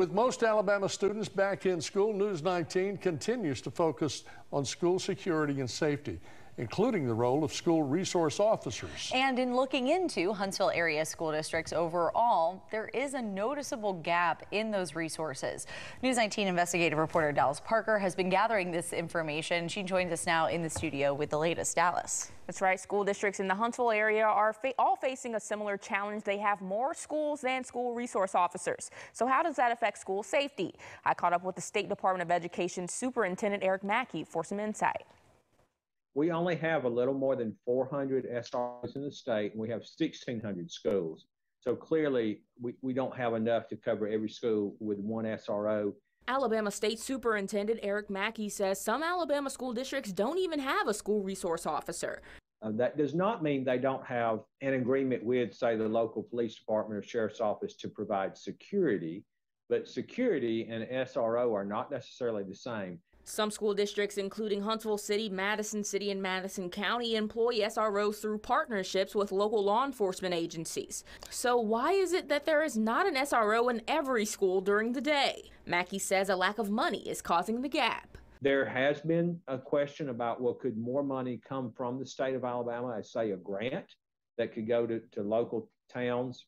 With most Alabama students back in school, News 19 continues to focus on school security and safety including the role of school resource officers. And in looking into Huntsville area school districts overall, there is a noticeable gap in those resources. News 19 investigative reporter Dallas Parker has been gathering this information. She joins us now in the studio with the latest. Dallas. That's right. School districts in the Huntsville area are fa all facing a similar challenge. They have more schools than school resource officers. So how does that affect school safety? I caught up with the State Department of Education Superintendent Eric Mackey for some insight we only have a little more than 400 SROs in the state, and we have 1,600 schools. So clearly, we, we don't have enough to cover every school with one SRO. Alabama State Superintendent Eric Mackey says some Alabama school districts don't even have a school resource officer. Uh, that does not mean they don't have an agreement with, say, the local police department or sheriff's office to provide security, but security and SRO are not necessarily the same. Some school districts, including Huntsville City, Madison City, and Madison County, employ SROs through partnerships with local law enforcement agencies. So, why is it that there is not an SRO in every school during the day? Mackey says a lack of money is causing the gap. There has been a question about well, could more money come from the state of Alabama as, say, a grant that could go to, to local towns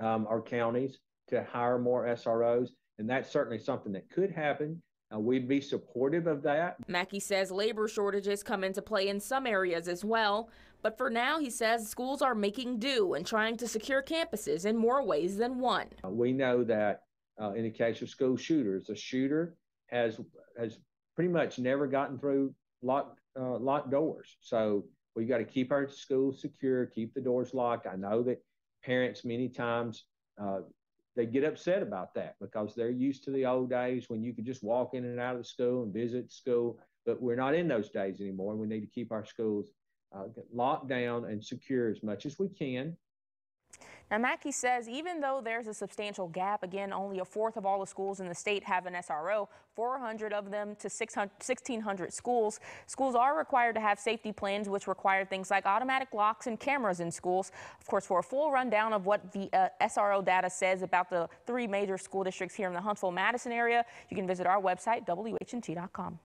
um, or counties to hire more SROs? And that's certainly something that could happen. Uh, we'd be supportive of that. Mackey says labor shortages come into play in some areas as well. But for now, he says schools are making do and trying to secure campuses in more ways than one. Uh, we know that uh, in the case of school shooters, a shooter has has pretty much never gotten through locked uh, locked doors. So we've got to keep our schools secure, keep the doors locked. I know that parents many times uh, they get upset about that because they're used to the old days when you could just walk in and out of school and visit school. But we're not in those days anymore. And we need to keep our schools uh, locked down and secure as much as we can. Now, Mackey says even though there's a substantial gap, again, only a fourth of all the schools in the state have an SRO, 400 of them to 1,600 schools. Schools are required to have safety plans, which require things like automatic locks and cameras in schools. Of course, for a full rundown of what the uh, SRO data says about the three major school districts here in the Huntsville-Madison area, you can visit our website, WHNT.com.